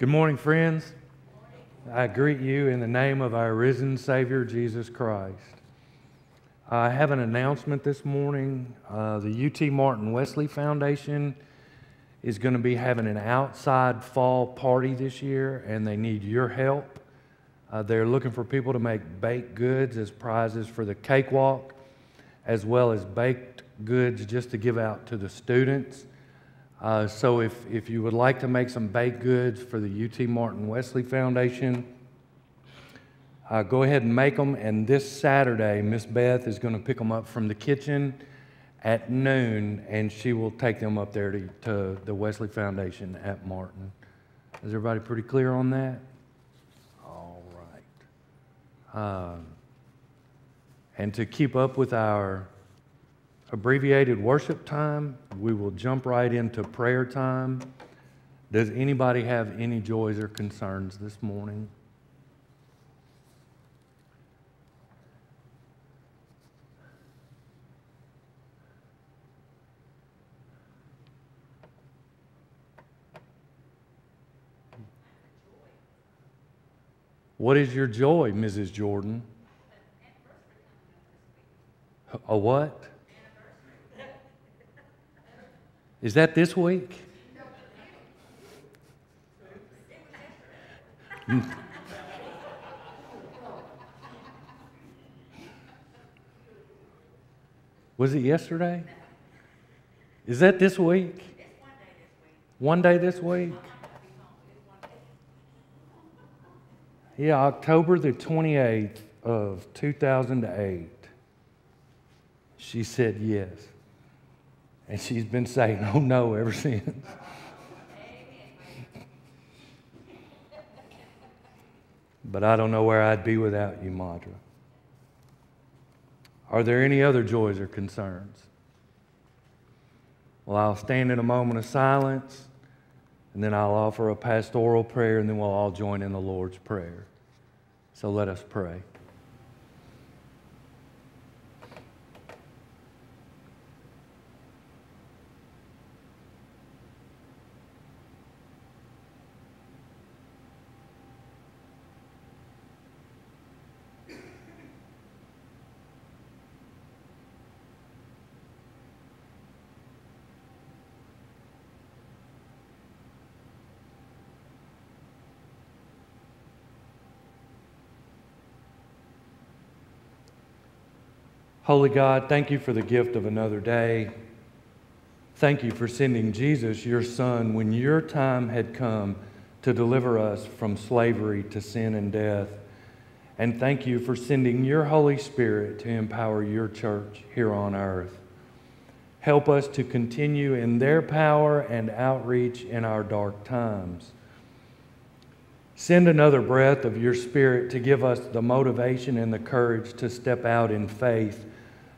Good morning, friends. I greet you in the name of our risen Savior, Jesus Christ. I have an announcement this morning. Uh, the UT Martin Wesley Foundation is going to be having an outside fall party this year, and they need your help. Uh, they're looking for people to make baked goods as prizes for the cakewalk, as well as baked goods just to give out to the students. Uh, so if, if you would like to make some baked goods for the UT Martin Wesley Foundation, uh, go ahead and make them. And this Saturday, Miss Beth is going to pick them up from the kitchen at noon, and she will take them up there to, to the Wesley Foundation at Martin. Is everybody pretty clear on that? All right. Uh, and to keep up with our abbreviated worship time. We will jump right into prayer time. Does anybody have any joys or concerns this morning? What is your joy, Mrs. Jordan? A what? Is that this week? Was it yesterday? Is that this week? One day this week? Yeah, October the 28th of 2008. She said yes. And she's been saying, oh no, ever since. but I don't know where I'd be without you, Madra. Are there any other joys or concerns? Well, I'll stand in a moment of silence, and then I'll offer a pastoral prayer, and then we'll all join in the Lord's Prayer. So let us pray. Holy God, thank you for the gift of another day. Thank you for sending Jesus, your Son, when your time had come to deliver us from slavery to sin and death. And thank you for sending your Holy Spirit to empower your church here on earth. Help us to continue in their power and outreach in our dark times. Send another breath of your Spirit to give us the motivation and the courage to step out in faith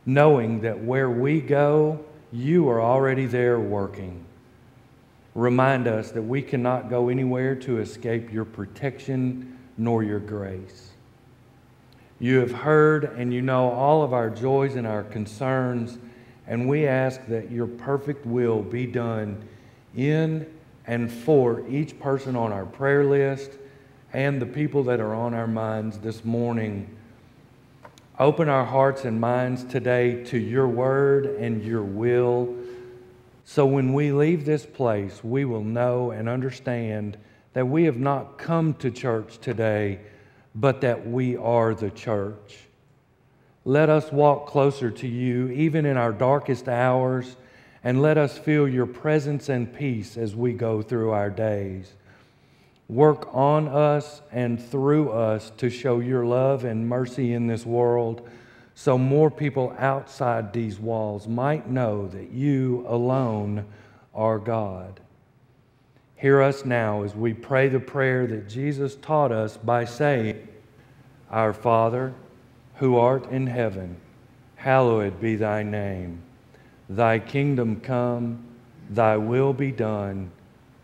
knowing that where we go, you are already there working. Remind us that we cannot go anywhere to escape your protection nor your grace. You have heard and you know all of our joys and our concerns, and we ask that your perfect will be done in and for each person on our prayer list and the people that are on our minds this morning Open our hearts and minds today to your word and your will. So when we leave this place, we will know and understand that we have not come to church today, but that we are the church. Let us walk closer to you, even in our darkest hours, and let us feel your presence and peace as we go through our days. Work on us and through us to show your love and mercy in this world so more people outside these walls might know that you alone are God. Hear us now as we pray the prayer that Jesus taught us by saying, Our Father, who art in heaven, hallowed be thy name. Thy kingdom come, thy will be done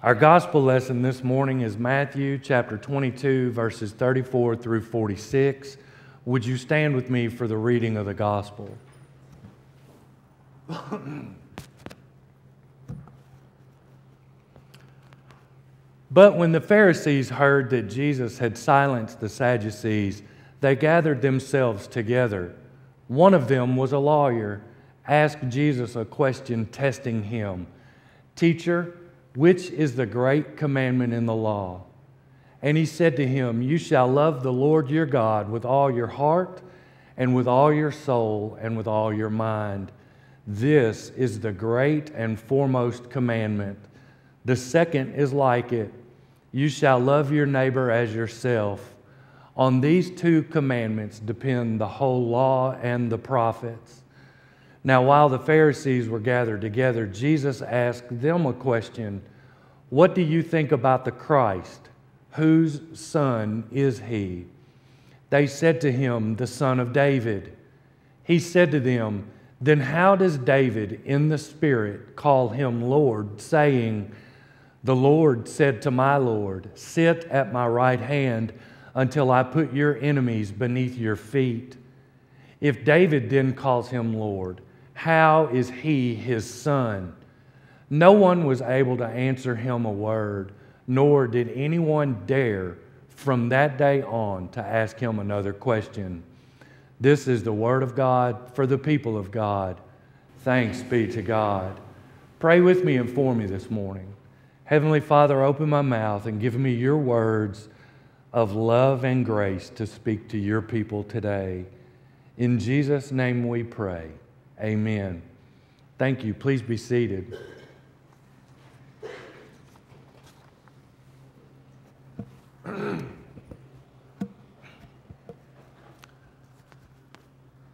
Our gospel lesson this morning is Matthew chapter 22, verses 34 through 46. Would you stand with me for the reading of the gospel? But when the Pharisees heard that Jesus had silenced the Sadducees, they gathered themselves together. One of them was a lawyer, asked Jesus a question, testing him Teacher, which is the great commandment in the law? And he said to him, You shall love the Lord your God with all your heart, and with all your soul, and with all your mind. This is the great and foremost commandment. The second is like it you shall love your neighbor as yourself. On these two commandments depend the whole law and the prophets. Now, while the Pharisees were gathered together, Jesus asked them a question What do you think about the Christ? Whose son is he? They said to him, The son of David. He said to them, Then how does David in the Spirit call him Lord, saying, the Lord said to my Lord, Sit at my right hand until I put your enemies beneath your feet. If David then calls him Lord, how is he his son? No one was able to answer him a word, nor did anyone dare from that day on to ask him another question. This is the word of God for the people of God. Thanks be to God. Pray with me and for me this morning. Heavenly Father, open my mouth and give me your words of love and grace to speak to your people today. In Jesus' name we pray. Amen. Thank you. Please be seated.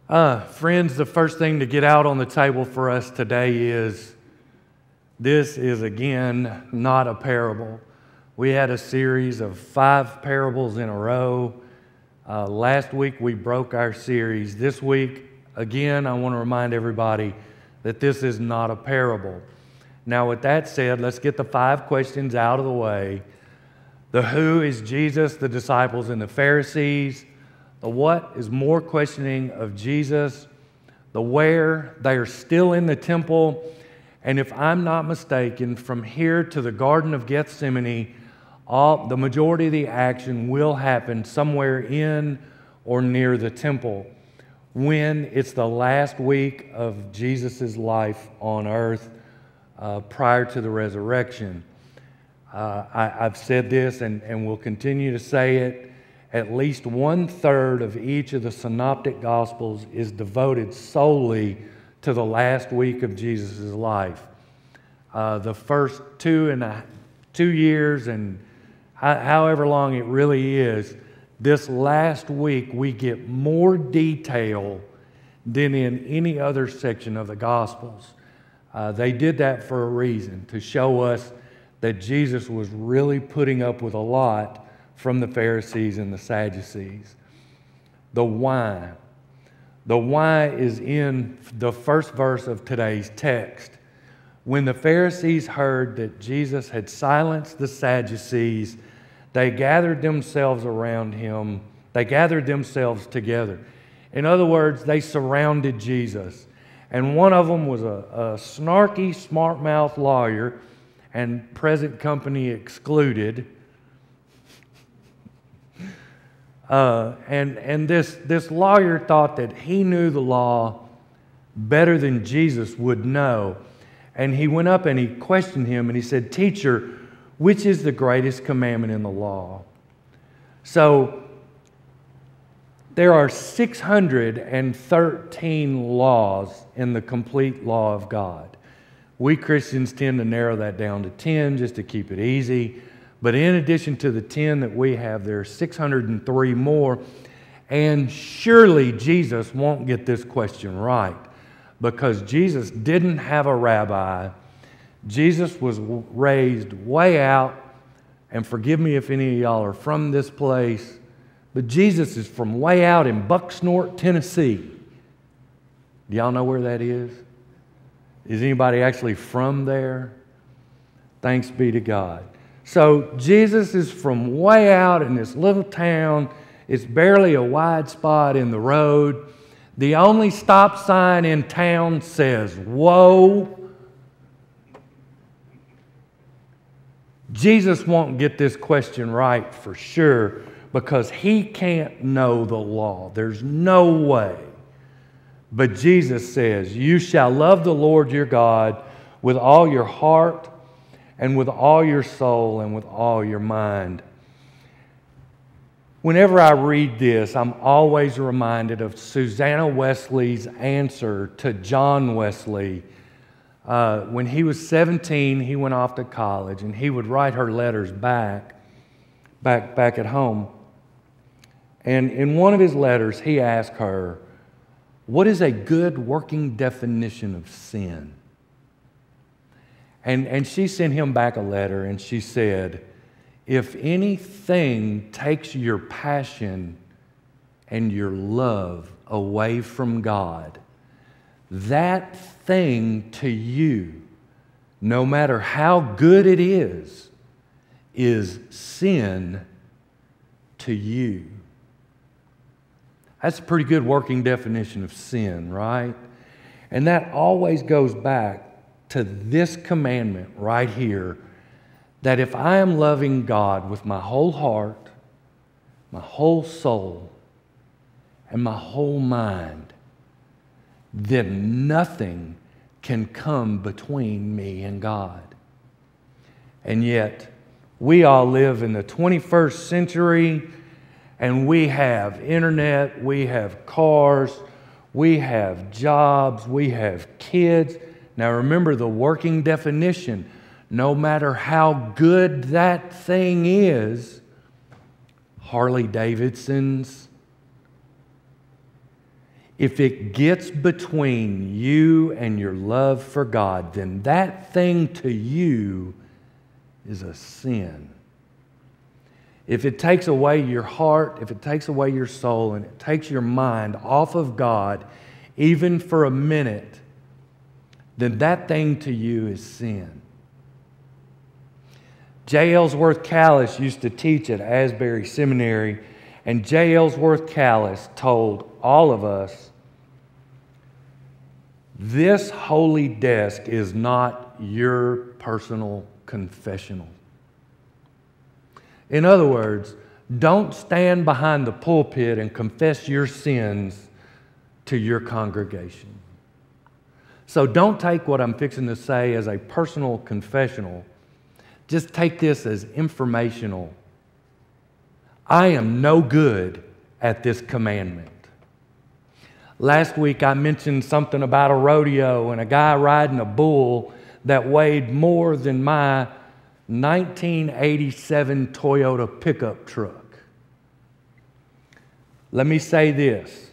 Uh, friends, the first thing to get out on the table for us today is this is again not a parable. We had a series of five parables in a row. Uh, last week we broke our series. This week, again, I want to remind everybody that this is not a parable. Now, with that said, let's get the five questions out of the way. The who is Jesus, the disciples, and the Pharisees. The what is more questioning of Jesus. The where, they are still in the temple and if I'm not mistaken, from here to the Garden of Gethsemane, all, the majority of the action will happen somewhere in or near the temple when it's the last week of Jesus' life on earth uh, prior to the resurrection. Uh, I, have said this and, and will continue to say it. At least one third of each of the synoptic gospels is devoted solely to the last week of Jesus' life. Uh, the first two and a, two years and however long it really is, this last week we get more detail than in any other section of the Gospels. Uh, they did that for a reason, to show us that Jesus was really putting up with a lot from the Pharisees and the Sadducees. The why. The why is in the first verse of today's text. When the Pharisees heard that Jesus had silenced the Sadducees, they gathered themselves around him. They gathered themselves together. In other words, they surrounded Jesus. And one of them was a, a snarky, smart mouth lawyer, and present company excluded. Uh, and and this, this lawyer thought that he knew the law better than Jesus would know. And he went up and he questioned him and he said, Teacher, which is the greatest commandment in the law? So there are 613 laws in the complete law of God. We Christians tend to narrow that down to 10 just to keep it easy. But in addition to the 10 that we have, there are 603 more. And surely Jesus won't get this question right because Jesus didn't have a rabbi. Jesus was raised way out. And forgive me if any of y'all are from this place. But Jesus is from way out in Bucksnort, Tennessee. Do y'all know where that is? Is anybody actually from there? Thanks be to God. So Jesus is from way out in this little town. It's barely a wide spot in the road. The only stop sign in town says, Whoa. Jesus won't get this question right for sure because he can't know the law. There's no way. But Jesus says, You shall love the Lord your God with all your heart and with all your soul and with all your mind. Whenever I read this, I'm always reminded of Susanna Wesley's answer to John Wesley uh, when he was 17, he went off to college and he would write her letters back, back, back at home. And in one of his letters, he asked her, What is a good working definition of sin? And, and she sent him back a letter and she said, If anything takes your passion and your love away from God, that thing to you, no matter how good it is, is sin to you. That's a pretty good working definition of sin, right? And that always goes back to this commandment right here that if I am loving God with my whole heart, my whole soul, and my whole mind, then nothing can come between me and God. And yet, we all live in the 21st century and we have internet, we have cars, we have jobs, we have kids. Now, remember the working definition no matter how good that thing is, Harley Davidson's, if it gets between you and your love for God, then that thing to you is a sin. If it takes away your heart, if it takes away your soul, and it takes your mind off of God, even for a minute, then that thing to you is sin. J. Ellsworth Kalas used to teach at Asbury Seminary, and J. Ellsworth Kalas told all of us this holy desk is not your personal confessional. In other words, don't stand behind the pulpit and confess your sins to your congregation. So don't take what I'm fixing to say as a personal confessional. Just take this as informational. I am no good at this commandment. Last week I mentioned something about a rodeo and a guy riding a bull that weighed more than my 1987 Toyota pickup truck. Let me say this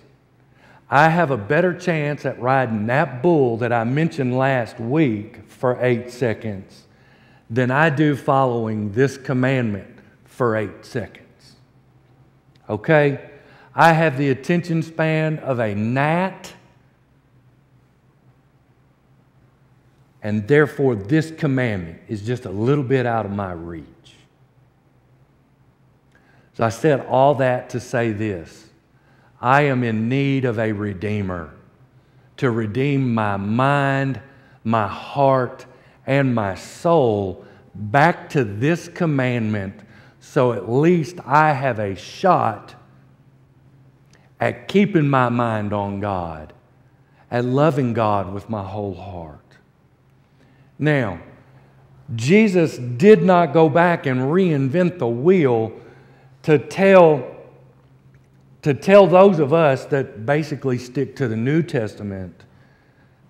I have a better chance at riding that bull that I mentioned last week for eight seconds than I do following this commandment for eight seconds. Okay? I have the attention span of a gnat, and therefore this commandment is just a little bit out of my reach. So I said all that to say this I am in need of a redeemer to redeem my mind, my heart, and my soul back to this commandment so at least I have a shot at keeping my mind on God, at loving God with my whole heart. Now, Jesus did not go back and reinvent the wheel to tell, to tell those of us that basically stick to the New Testament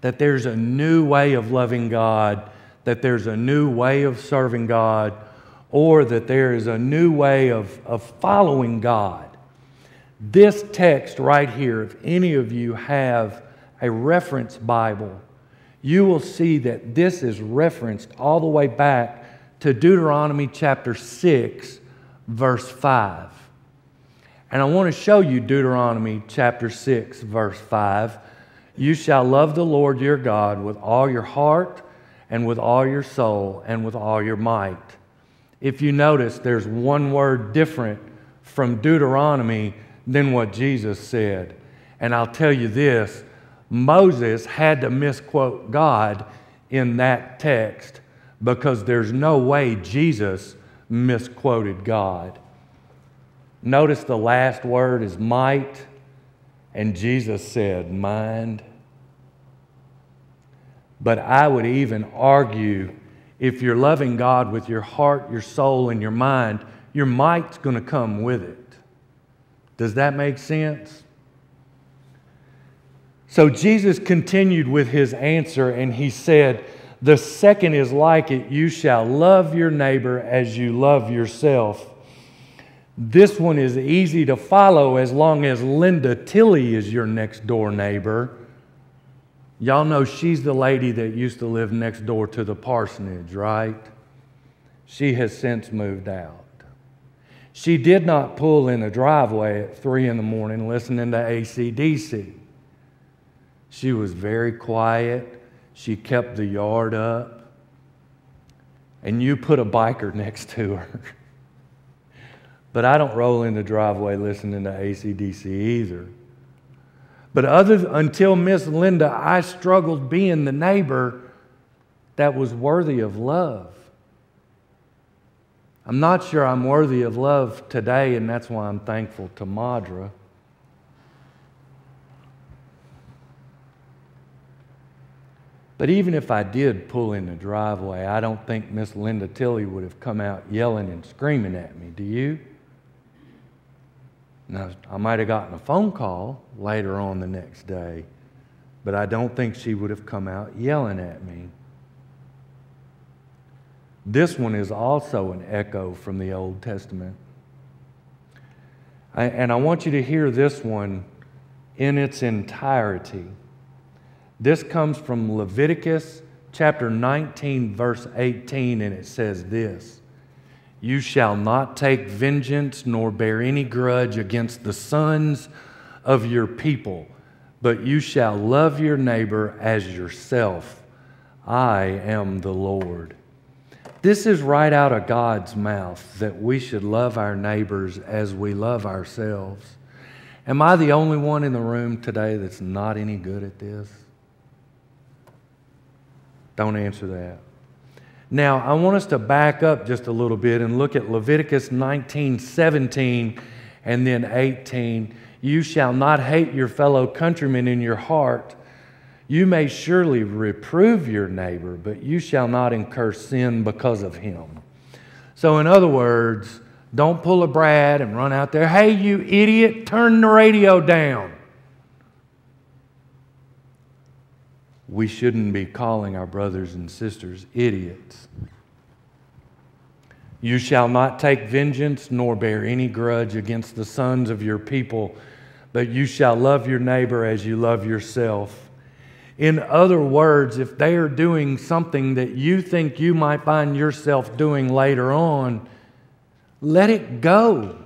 that there's a new way of loving God, that there's a new way of serving God, or that there is a new way of, of following God. This text right here, if any of you have a reference Bible, you will see that this is referenced all the way back to Deuteronomy chapter 6, verse 5. And I want to show you Deuteronomy chapter 6, verse 5. You shall love the Lord your God with all your heart and with all your soul and with all your might. If you notice, there's one word different from Deuteronomy than what Jesus said. And I'll tell you this Moses had to misquote God in that text because there's no way Jesus misquoted God. Notice the last word is might, and Jesus said mind. But I would even argue if you're loving God with your heart, your soul, and your mind, your might's going to come with it. Does that make sense? So Jesus continued with his answer and he said, The second is like it you shall love your neighbor as you love yourself. This one is easy to follow as long as Linda Tilley is your next door neighbor. Y'all know she's the lady that used to live next door to the parsonage, right? She has since moved out. She did not pull in the driveway at 3 in the morning listening to ACDC. She was very quiet. She kept the yard up. And you put a biker next to her. But I don't roll in the driveway listening to ACDC either. But other until Miss Linda, I struggled being the neighbor that was worthy of love. I'm not sure I'm worthy of love today, and that's why I'm thankful to Madra. But even if I did pull in the driveway, I don't think Miss Linda Tilley would have come out yelling and screaming at me. Do you? Now, I might have gotten a phone call later on the next day, but I don't think she would have come out yelling at me. This one is also an echo from the Old Testament. I, and I want you to hear this one in its entirety. This comes from Leviticus chapter 19, verse 18, and it says this you shall not take vengeance nor bear any grudge against the sons of your people, but you shall love your neighbor as yourself. I am the Lord. This is right out of God's mouth that we should love our neighbors as we love ourselves. Am I the only one in the room today that's not any good at this? Don't answer that. Now, I want us to back up just a little bit and look at Leviticus 19 17 and then 18. You shall not hate your fellow countrymen in your heart. You may surely reprove your neighbor, but you shall not incur sin because of him. So, in other words, don't pull a Brad and run out there, hey, you idiot, turn the radio down. We shouldn't be calling our brothers and sisters idiots. You shall not take vengeance nor bear any grudge against the sons of your people, but you shall love your neighbor as you love yourself. In other words, if they are doing something that you think you might find yourself doing later on, let it go.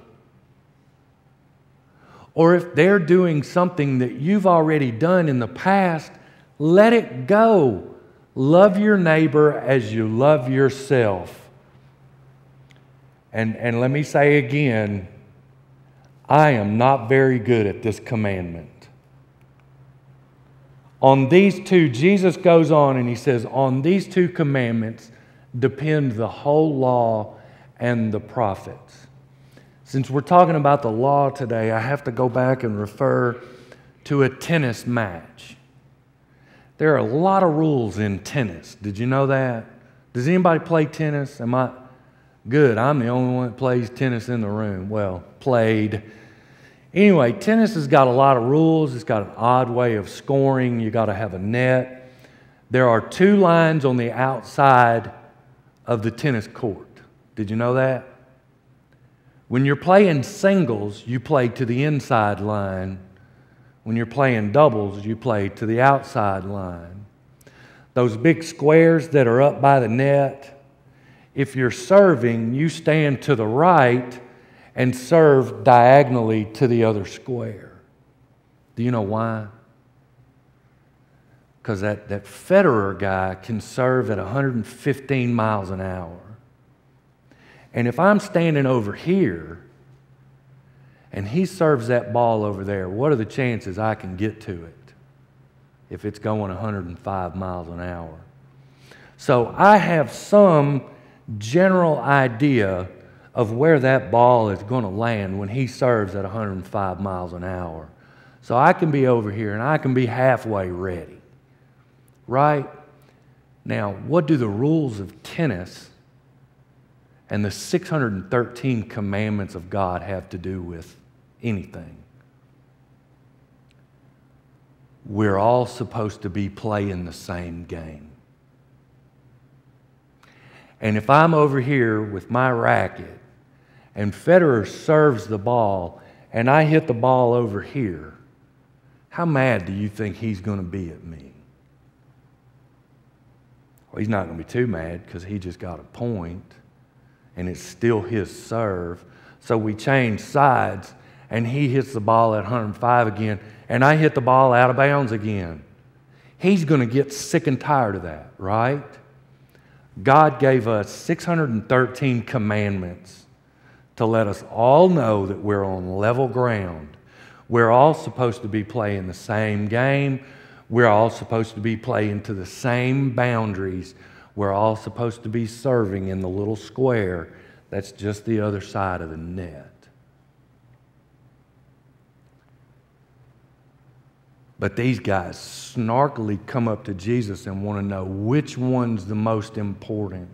Or if they're doing something that you've already done in the past, let it go. Love your neighbor as you love yourself. And, and let me say again, I am not very good at this commandment. On these two, Jesus goes on and he says, On these two commandments depend the whole law and the prophets. Since we're talking about the law today, I have to go back and refer to a tennis match. There are a lot of rules in tennis. Did you know that? Does anybody play tennis? Am I good? I'm the only one that plays tennis in the room. Well, played. Anyway, tennis has got a lot of rules. It's got an odd way of scoring. You got to have a net. There are two lines on the outside of the tennis court. Did you know that? When you're playing singles, you play to the inside line. When you're playing doubles, you play to the outside line. Those big squares that are up by the net, if you're serving, you stand to the right and serve diagonally to the other square. Do you know why? Because that, that Federer guy can serve at 115 miles an hour. And if I'm standing over here and he serves that ball over there, what are the chances I can get to it if it's going 105 miles an hour? So I have some general idea of where that ball is going to land when he serves at 105 miles an hour. So I can be over here and I can be halfway ready. Right? Now, what do the rules of tennis and the 613 commandments of God have to do with anything? We're all supposed to be playing the same game. And if I'm over here with my racket and Federer serves the ball and I hit the ball over here, how mad do you think he's going to be at me? Well, he's not going to be too mad because he just got a point and it's still his serve. So we change sides and he hits the ball at 105 again and I hit the ball out of bounds again. He's going to get sick and tired of that, right? God gave us 613 commandments to let us all know that we're on level ground. We're all supposed to be playing the same game. We're all supposed to be playing to the same boundaries. We're all supposed to be serving in the little square that's just the other side of the net. But these guys snarkily come up to Jesus and want to know which one's the most important.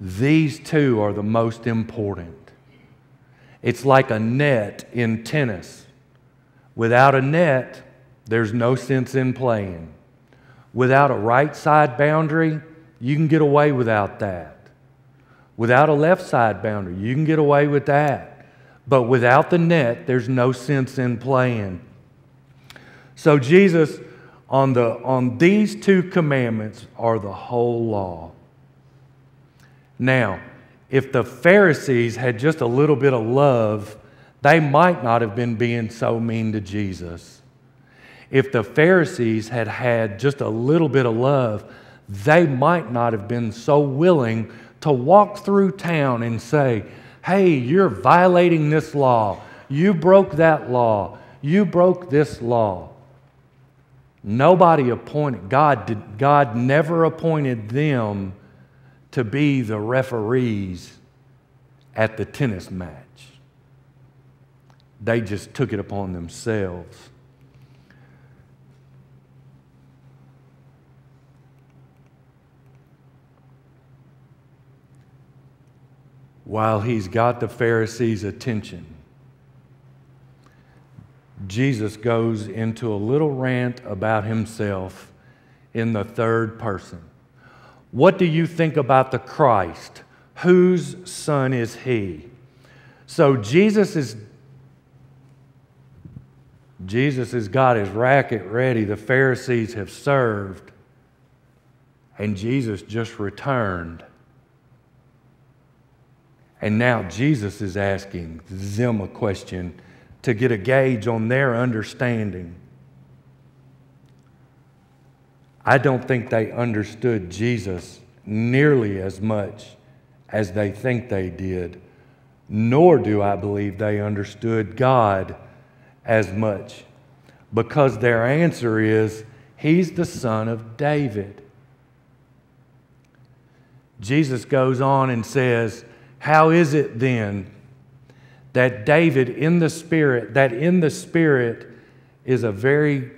These two are the most important. It's like a net in tennis. Without a net, there's no sense in playing. Without a right side boundary, you can get away without that. Without a left side boundary, you can get away with that. But without the net, there's no sense in playing. So Jesus, on, the, on these two commandments, are the whole law. Now, if the Pharisees had just a little bit of love, they might not have been being so mean to Jesus. If the Pharisees had had just a little bit of love, they might not have been so willing to walk through town and say, Hey, you're violating this law. You broke that law. You broke this law. Nobody appointed, God, did, God never appointed them to be the referees at the tennis match. They just took it upon themselves. While he's got the Pharisees' attention, Jesus goes into a little rant about himself in the third person. What do you think about the Christ? Whose son is he? So Jesus is Jesus has got his racket ready. The Pharisees have served. And Jesus just returned. And now Jesus is asking them a question to get a gauge on their understanding. I don't think they understood Jesus nearly as much as they think they did, nor do I believe they understood God as much because their answer is, He's the son of David. Jesus goes on and says, How is it then that David in the Spirit, that in the Spirit is a very,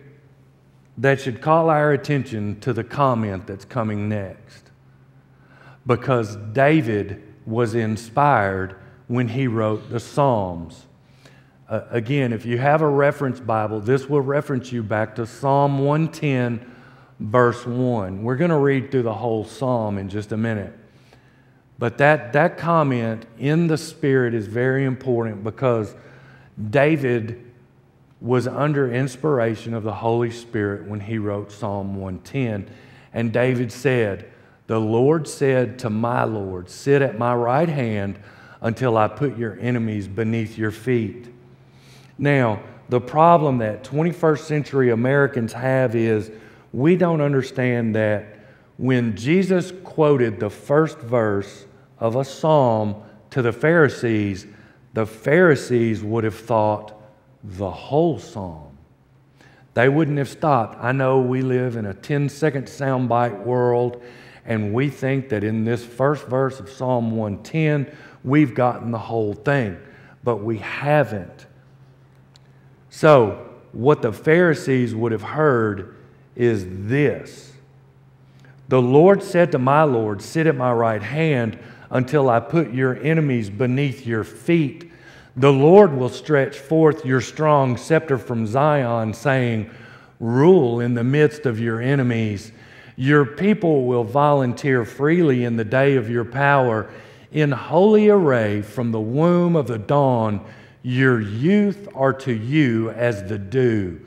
that should call our attention to the comment that's coming next. Because David was inspired when he wrote the Psalms. Uh, again, if you have a reference Bible, this will reference you back to Psalm 110, verse 1. We're going to read through the whole psalm in just a minute. But that, that comment in the Spirit is very important because David was under inspiration of the Holy Spirit when he wrote Psalm 110. And David said, The Lord said to my Lord, Sit at my right hand until I put your enemies beneath your feet. Now, the problem that 21st century Americans have is we don't understand that when Jesus quoted the first verse of a psalm to the Pharisees, the Pharisees would have thought the whole psalm. They wouldn't have stopped. I know we live in a 10 second soundbite world, and we think that in this first verse of Psalm 110, we've gotten the whole thing, but we haven't. So, what the Pharisees would have heard is this The Lord said to my Lord, Sit at my right hand until I put your enemies beneath your feet. The Lord will stretch forth your strong scepter from Zion, saying, Rule in the midst of your enemies. Your people will volunteer freely in the day of your power. In holy array from the womb of the dawn, your youth are to you as the dew.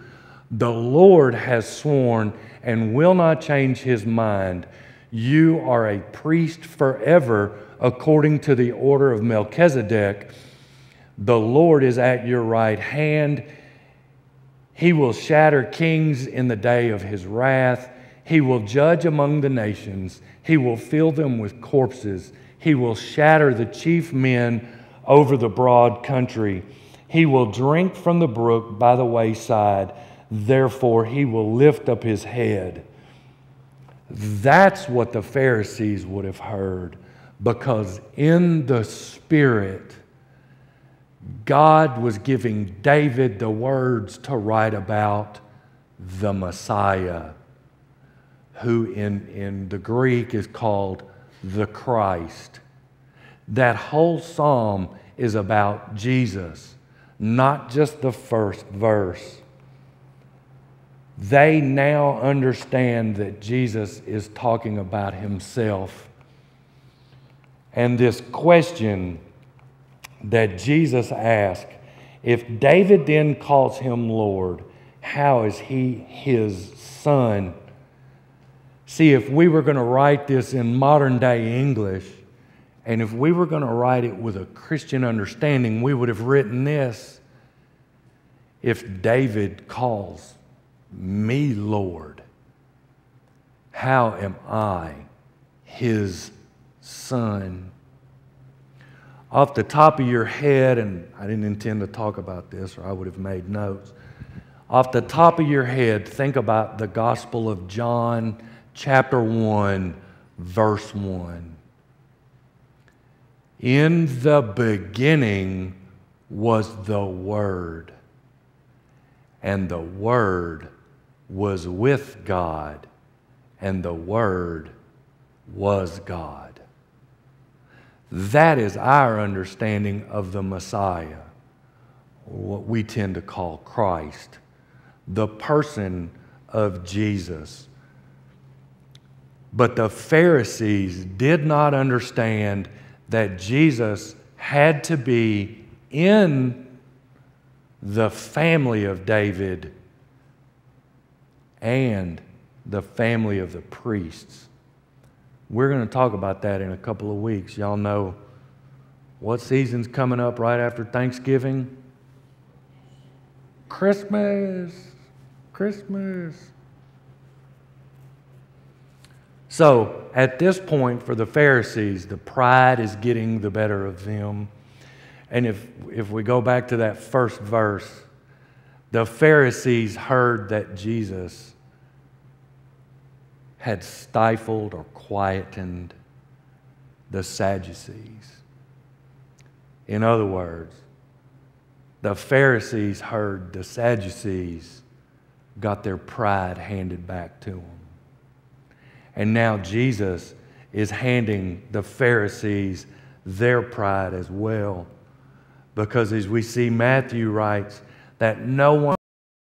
The Lord has sworn and will not change his mind. You are a priest forever according to the order of Melchizedek. The Lord is at your right hand. He will shatter kings in the day of his wrath. He will judge among the nations. He will fill them with corpses. He will shatter the chief men over the broad country. He will drink from the brook by the wayside. Therefore, he will lift up his head. That's what the Pharisees would have heard because in the Spirit, God was giving David the words to write about the Messiah, who in, in the Greek is called the Christ. That whole psalm is about Jesus, not just the first verse. They now understand that Jesus is talking about himself. And this question that Jesus asked if David then calls him Lord, how is he his son? See, if we were going to write this in modern day English, and if we were going to write it with a Christian understanding, we would have written this if David calls me Lord, how am I his son? Off the top of your head, and I didn't intend to talk about this or I would have made notes. Off the top of your head, think about the Gospel of John, chapter 1, verse 1. In the beginning was the Word, and the Word was with God, and the Word was God. That is our understanding of the Messiah, what we tend to call Christ, the person of Jesus. But the Pharisees did not understand that Jesus had to be in the family of David and the family of the priests. We're going to talk about that in a couple of weeks. Y'all know what season's coming up right after Thanksgiving? Christmas. Christmas. So, at this point, for the Pharisees, the pride is getting the better of them. And if, if we go back to that first verse, the Pharisees heard that Jesus had stifled or quietened the Sadducees. In other words, the Pharisees heard the Sadducees got their pride handed back to them. And now Jesus is handing the Pharisees their pride as well. Because as we see, Matthew writes that no one